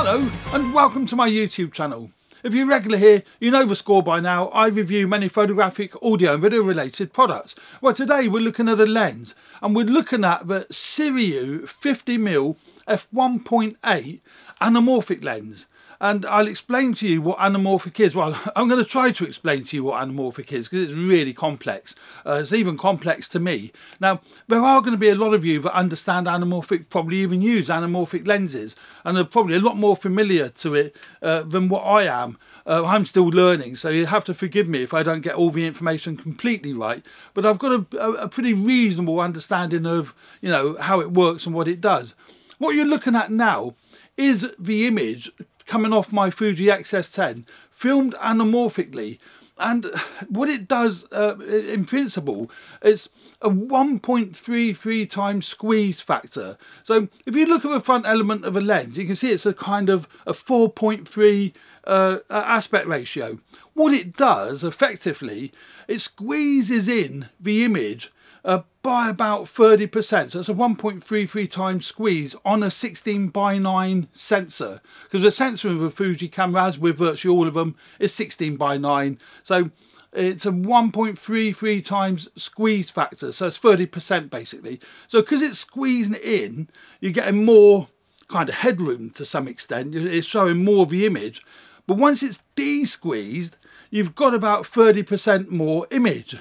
Hello and welcome to my YouTube channel. If you're regular here, you know the score by now. I review many photographic, audio and video related products. Well today we're looking at a lens and we're looking at the Sirui 50mm f1.8 anamorphic lens and I'll explain to you what anamorphic is. Well, I'm going to try to explain to you what anamorphic is because it's really complex. Uh, it's even complex to me. Now, there are going to be a lot of you that understand anamorphic, probably even use anamorphic lenses, and are probably a lot more familiar to it uh, than what I am. Uh, I'm still learning, so you have to forgive me if I don't get all the information completely right. But I've got a, a, a pretty reasonable understanding of, you know, how it works and what it does. What you're looking at now is the image coming off my Fuji XS10 filmed anamorphically and what it does uh, in principle is a 1.33 times squeeze factor. So if you look at the front element of a lens you can see it's a kind of a 4.3 uh, aspect ratio. What it does effectively it squeezes in the image uh, by about 30%. So it's a 1.33 times squeeze on a 16 by 9 sensor. Because the sensor of a Fuji camera, as with virtually all of them, is 16 by 9. So it's a 1.33 times squeeze factor. So it's 30% basically. So because it's squeezing it in, you're getting more kind of headroom to some extent. It's showing more of the image. But once it's de-squeezed, you've got about 30% more image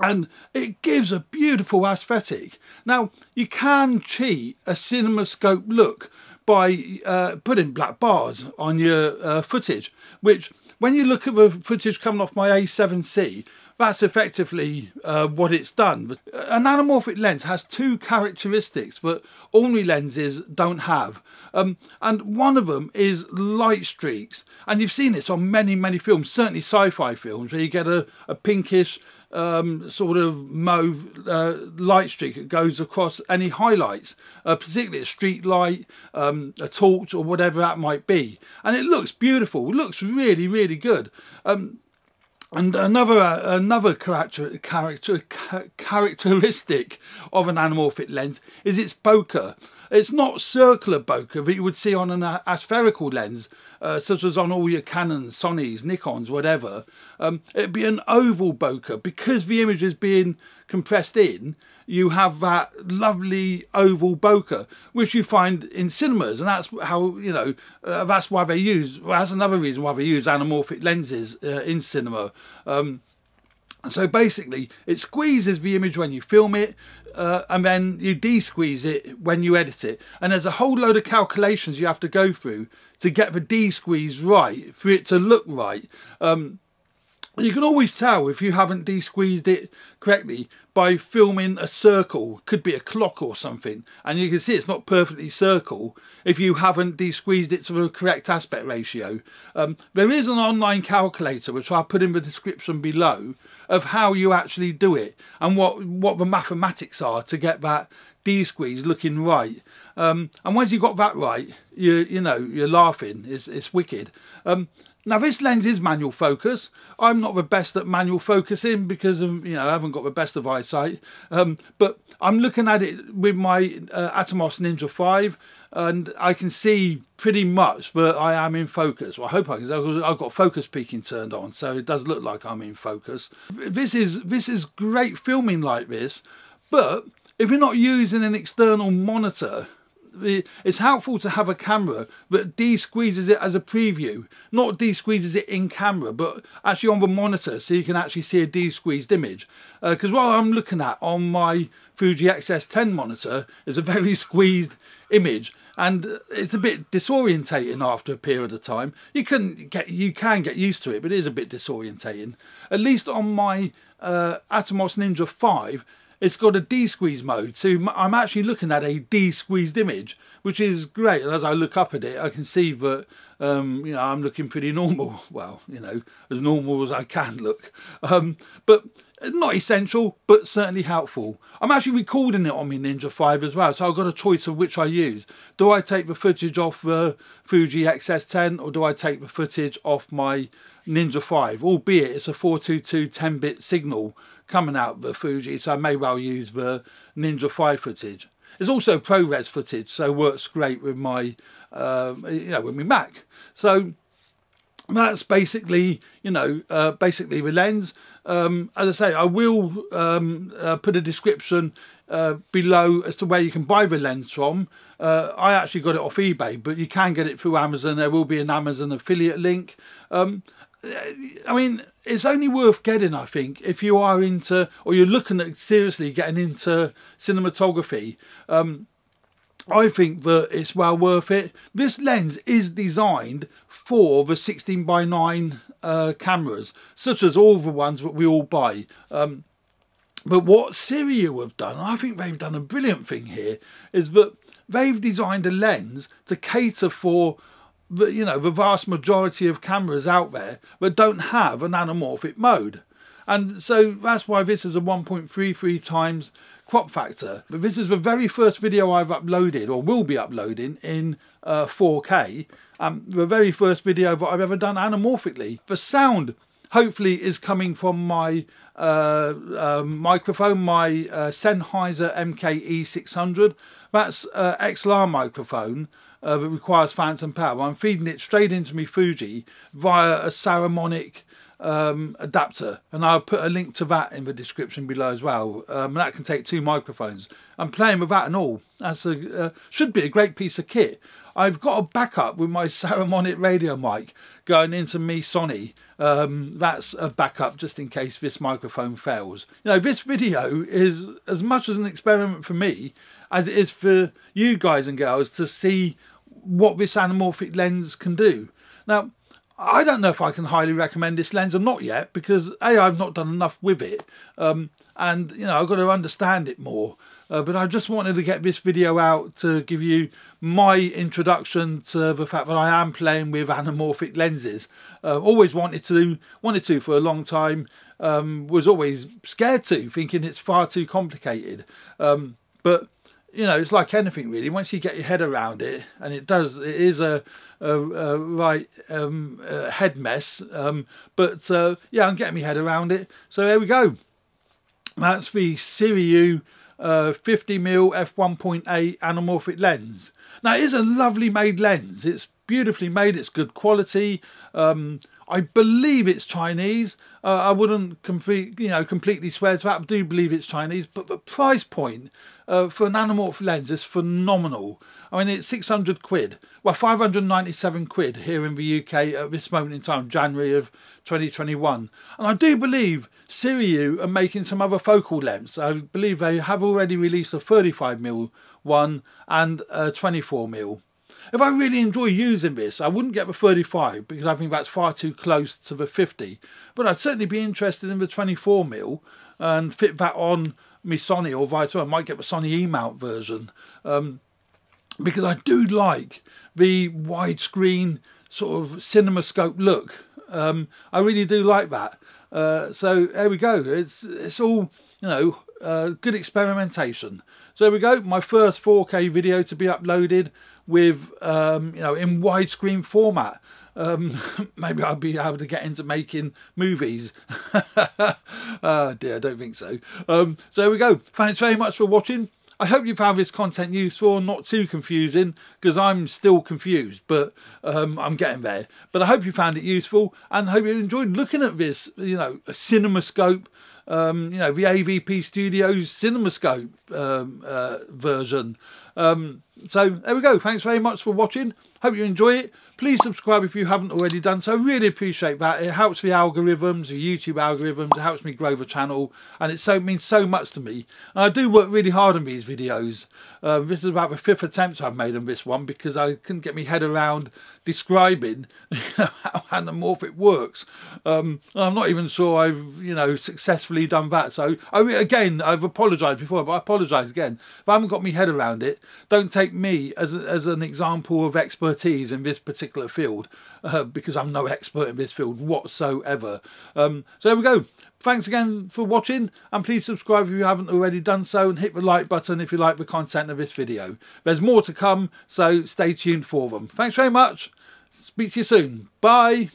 and it gives a beautiful aesthetic. Now, you can cheat a CinemaScope look by uh, putting black bars on your uh, footage, which when you look at the footage coming off my A7C, that's effectively uh, what it's done. An anamorphic lens has two characteristics that ordinary lenses don't have. Um, and one of them is light streaks. And you've seen this on many, many films, certainly sci-fi films, where you get a, a pinkish um, sort of mauve uh, light streak that goes across any highlights, uh, particularly a street light, um, a torch or whatever that might be. And it looks beautiful, it looks really, really good. Um, and another uh, another character, character characteristic of an anamorphic lens is its bokeh. It's not circular bokeh that you would see on an aspherical lens, uh, such as on all your Canons, Sonys, Nikons, whatever. Um, it'd be an oval bokeh because the image is being compressed in. You have that lovely oval bokeh, which you find in cinemas, and that's how you know. Uh, that's why they use. Well, that's another reason why they use anamorphic lenses uh, in cinema. Um, so basically, it squeezes the image when you film it, uh, and then you de-squeeze it when you edit it. And there's a whole load of calculations you have to go through to get the de-squeeze right, for it to look right. Um, you can always tell if you haven't de-squeezed it correctly by filming a circle could be a clock or something. And you can see it's not perfectly circle if you haven't de-squeezed it to the correct aspect ratio. Um, there is an online calculator which i'll put in the description below of how you actually do it and what what the mathematics are to get that de-squeeze looking right. Um, and once you've got that right you you know you're laughing. It's, it's wicked. Um, now this lens is manual focus. I'm not the best at manual focusing because of, you know I haven't got the best of eyesight. Um, but I'm looking at it with my uh, Atomos Ninja 5 and I can see pretty much that I am in focus. Well, I hope I can. I've got focus peaking turned on, so it does look like I'm in focus. This is this is great filming like this, but if you're not using an external monitor it's helpful to have a camera that de-squeezes it as a preview. Not de-squeezes it in camera but actually on the monitor so you can actually see a de-squeezed image. Because uh, what I'm looking at on my Fuji XS10 monitor is a very squeezed image and it's a bit disorientating after a period of time. You can get you can get used to it but it is a bit disorientating. At least on my uh, Atomos Ninja 5 it's got a de-squeeze mode. So I'm actually looking at a de-squeezed image which is great. And as I look up at it I can see that um, you know I'm looking pretty normal. Well you know as normal as I can look. Um, but not essential but certainly helpful. I'm actually recording it on my Ninja 5 as well. So I've got a choice of which I use. Do I take the footage off the Fuji XS10 or do I take the footage off my Ninja 5 albeit it's a 422 10-bit signal coming out of the Fuji, so I may well use the Ninja 5 footage. it's also ProRes footage, so works great with my, uh, you know, with my Mac. So that's basically, you know, uh, basically the lens. Um, as I say, I will um, uh, put a description uh, below as to where you can buy the lens from. Uh, I actually got it off eBay, but you can get it through Amazon. There will be an Amazon affiliate link. Um, I mean, it's only worth getting, I think, if you are into or you're looking at seriously getting into cinematography. Um, I think that it's well worth it. This lens is designed for the 16 by 9 uh, cameras, such as all the ones that we all buy. Um, but what Sirui have done, I think they've done a brilliant thing here, is that they've designed a lens to cater for you know, the vast majority of cameras out there that don't have an anamorphic mode. And so that's why this is a 1.33 times crop factor. But this is the very first video I've uploaded or will be uploading in uh, 4K. Um, the very first video that I've ever done anamorphically. The sound hopefully is coming from my uh, uh, microphone, my uh, Sennheiser MKE600. That's uh, XLR microphone uh, that requires phantom power. I'm feeding it straight into my Fuji via a Saramonic um, adapter and I'll put a link to that in the description below as well. Um, that can take two microphones. I'm playing with that and all. That's a uh, should be a great piece of kit. I've got a backup with my Saramonic radio mic going into me Sony. Um, that's a backup just in case this microphone fails. You know, this video is as much as an experiment for me as it is for you guys and girls to see what this anamorphic lens can do. Now, I don't know if I can highly recommend this lens or not yet because A, I've not done enough with it um, and you know I've got to understand it more. Uh, but I just wanted to get this video out to give you my introduction to the fact that I am playing with anamorphic lenses. Uh, always wanted to, wanted to for a long time. Um, was always scared to, thinking it's far too complicated. Um, but you know, it's like anything really. Once you get your head around it, and it does, it is a, a, a right um, a head mess. Um, but uh, yeah, I'm getting my head around it. So there we go. That's the Sirui uh, 50mm f1.8 anamorphic lens. Now it is a lovely made lens. It's beautifully made. It's good quality. Um, I believe it's Chinese. Uh, I wouldn't complete, you know, completely swear to that. I do believe it's Chinese, but the price point uh, for an anamorph lens is phenomenal. I mean, it's 600 quid. Well, 597 quid here in the UK at this moment in time, January of 2021. And I do believe Sirui are making some other focal lengths. I believe they have already released a 35mm one and a 24mm. If I really enjoy using this, I wouldn't get the 35 because I think that's far too close to the 50. But I'd certainly be interested in the 24 mil and fit that on me Sony or vice versa. I might get the Sony E-mount version um, because I do like the widescreen sort of cinemascope look. Um, I really do like that. Uh, so there we go. It's it's all you know, uh, good experimentation. So there we go. My first 4K video to be uploaded with um, you know in widescreen format. Um, maybe I'll be able to get into making movies. oh dear, I don't think so. Um, so there we go. Thanks very much for watching. I hope you found this content useful and not too confusing because I'm still confused, but um, I'm getting there. But I hope you found it useful and hope you enjoyed looking at this, you know, CinemaScope, um, you know, the AVP Studios CinemaScope um, uh, version. Um, so there we go. Thanks very much for watching. Hope you enjoy it. Please subscribe if you haven't already done so. I really appreciate that. It helps the algorithms, the YouTube algorithms. It helps me grow the channel. And it so means so much to me. And I do work really hard on these videos. Uh, this is about the fifth attempt I've made on this one because I couldn't get my head around describing you know, how anamorphic works. Um, I'm not even sure I've, you know, successfully done that. So I, again, I've apologised before, but I apologise again. If I haven't got my head around it, don't take me as, as an example of expertise in this particular field uh, because I'm no expert in this field whatsoever. Um, so there we go. Thanks again for watching and please subscribe if you haven't already done so and hit the like button if you like the content of this video. There's more to come so stay tuned for them. Thanks very much. Speak to you soon. Bye.